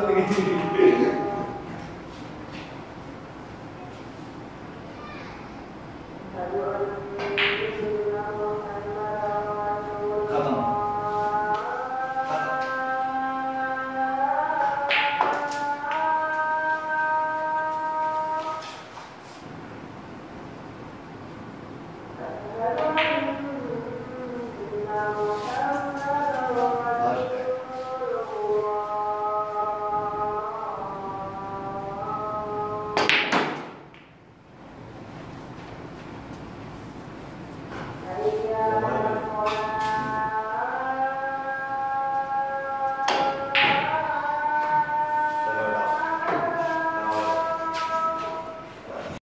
Sana getireyim.